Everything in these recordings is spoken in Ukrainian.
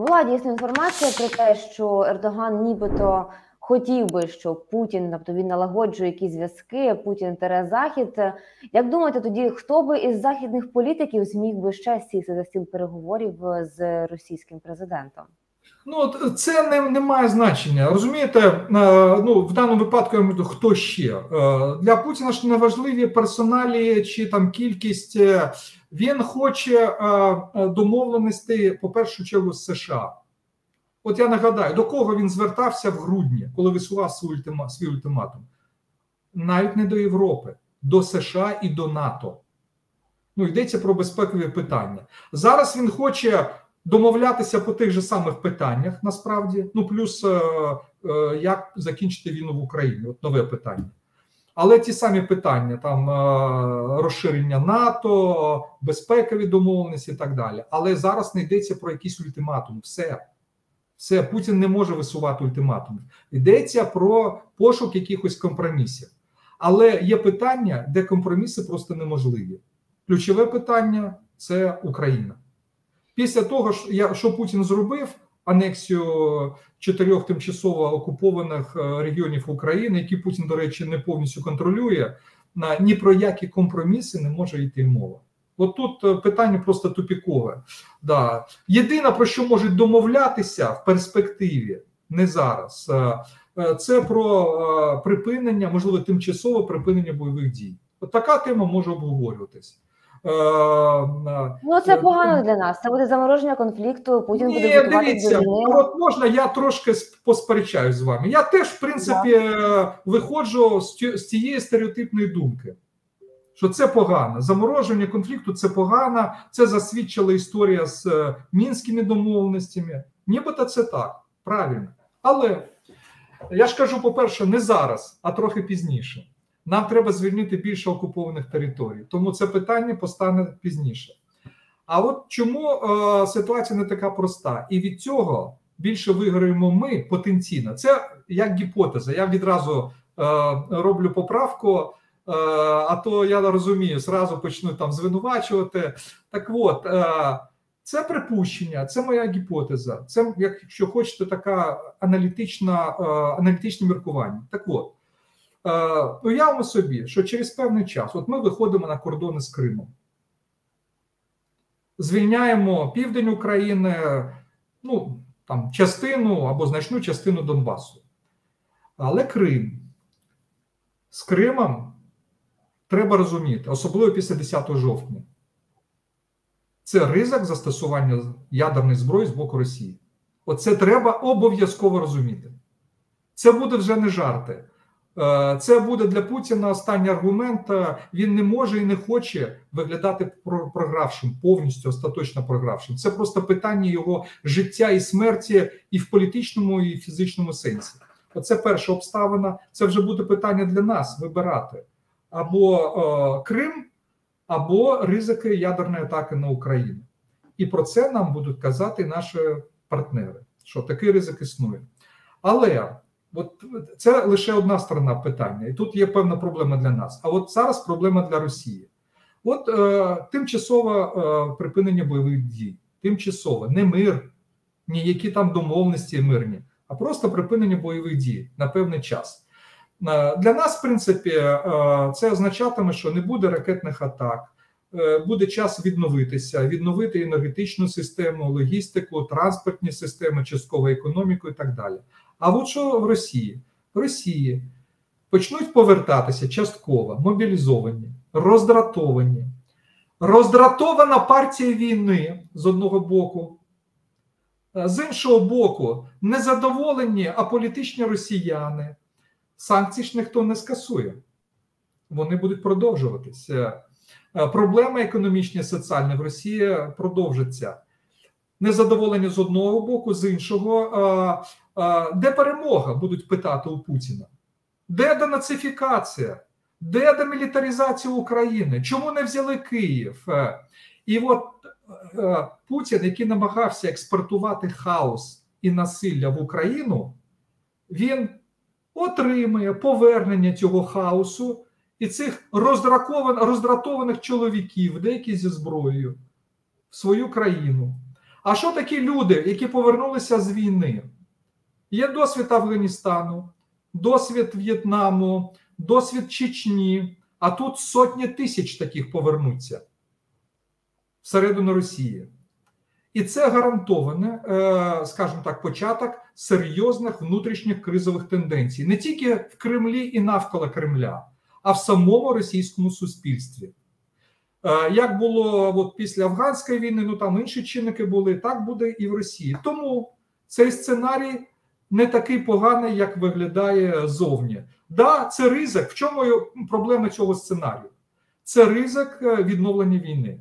Була дійсно інформація про те, що Ердоган нібито хотів би, щоб Путін, тобто він налагоджує якісь зв'язки, Путін тере захід. Як думаєте, тоді хто би із західних політиків зміг би ще сісти за стіл переговорів з російським президентом? Ну це не не має значення. Розумієте, е, ну в даному випадку я маю хто ще е, для Путіна ж не важливі персоналі чи там кількість. Е, він хоче домовленостей по першу чергу з США. От я нагадаю, до кого він звертався в грудні, коли висував свій ультиматум, свій ультиматум? Навіть не до Європи, до США і до НАТО. Ну, йдеться про безпекові питання. Зараз він хоче домовлятися по тих же самих питаннях, насправді. Ну, плюс е, е, як закінчити війну в Україні? От нове питання. Але ті самі питання: там е, розширення НАТО, безпекові домовленості і так далі. Але зараз не йдеться про якийсь ультиматум. Все. Все, Путін не може висувати ультиматумів. Йдеться про пошук якихось компромісів. Але є питання, де компроміси просто неможливі. Ключове питання це Україна. Після того, що Путін зробив анексію чотирьох тимчасово окупованих е, регіонів України, які Путін, до речі, не повністю контролює, ні про які компроміси не може йти мова. От тут е, питання просто тупікове. Да. Єдине, про що можуть домовлятися в перспективі, не зараз, е, це про припинення, можливо, тимчасове припинення бойових дій. От така тема може обговорюватися. Е, ну це е, погано для нас. Це буде замороження конфлікту. Путін Ні, буде дивіться, От можна я трошки посперечаюсь з вами. Я теж, в принципі, да. виходжу з цієї стереотипної думки. Що це погано. Замороження конфлікту це погано, це засвідчила історія з е, мінськими домовленостями. Нібито це так, правильно. Але я ж кажу, по-перше, не зараз, а трохи пізніше. Нам треба звільнити більше окупованих територій, тому це питання постане пізніше. А от чому е, ситуація не така проста? І від цього більше виграємо ми потенційно. Це як гіпотеза. Я відразу е, роблю поправку, е, а то я розумію, зразу почну там звинувачувати. Так от, е, це припущення, це моя гіпотеза. Це, якщо хочете, така аналітична, е, аналітичне міркування. Так от. Е, уявимо собі, що через певний час от ми виходимо на кордони з Кримом, звільняємо південь України, ну там частину або значну частину Донбасу. Але Крим з Кримом треба розуміти, особливо після 10 жовтня. Це ризик застосування ядерної зброї з боку Росії. Оце треба обов'язково розуміти. Це буде вже не жарти. Е, це буде для Путіна останній аргумент. Е, він не може і не хоче виглядати програвшим, повністю остаточно програвшим. Це просто питання його життя і смерті, і в політичному, і в фізичному сенсі. Оце перша обставина. Це вже буде питання для нас вибирати або е, Крим, або ризики ядерної атаки на Україну. І про це нам будуть казати наші партнери, що такий ризик існує. Але От це лише одна сторона питання, і тут є певна проблема для нас. А от зараз проблема для Росії. От е, тимчасове е, припинення бойових дій, тимчасове, не мир, ніякі там домовленості мирні, а просто припинення бойових дій на певний час. Е, для нас, в принципі, е, це означатиме, що не буде ракетних атак. Е, буде час відновитися, відновити енергетичну систему, логістику, транспортні системи, часткову економіку і так далі. А от що в Росії? В Росії почнуть повертатися частково мобілізовані, роздратовані. Роздратована партія війни з одного боку, з іншого боку, незадоволені аполітичні росіяни. Санкції ж ніхто не скасує. Вони будуть продовжуватися. Проблеми економічні і соціальні в Росії продовжаться незадоволені з одного боку, з іншого. Де перемога будуть питати у Путіна? Де денацифікація? Де демілітаризація України? Чому не взяли Київ? Е, і от е, Путін, який намагався експортувати хаос і насилля в Україну, він отримує повернення цього хаосу і цих роздратованих чоловіків, деякі зі зброєю, в свою країну. А що такі люди, які повернулися з війни? Є досвід Афганістану, досвід В'єтнаму, досвід Чечні, а тут сотні тисяч таких повернуться всередину Росії. І це гарантоване, е, скажімо так, початок серйозних внутрішніх кризових тенденцій не тільки в Кремлі і навколо Кремля, а в самому російському суспільстві. Е, Як було от після афганської війни, ну там інші чинники були, так буде і в Росії. Тому цей сценарій не такий поганий, як виглядає зовні. Да, це ризик. В чому проблема цього сценарію? Це ризик е, відновлення війни.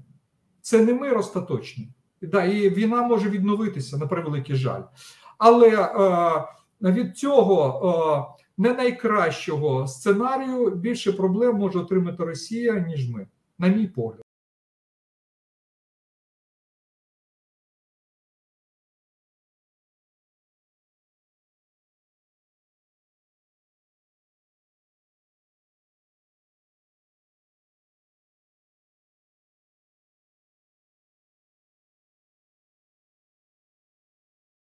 Це не мир остаточний. Да, і війна може відновитися на превеликий жаль. Але е, від цього е, не найкращого сценарію більше проблем може отримати Росія, ніж ми, não me importa.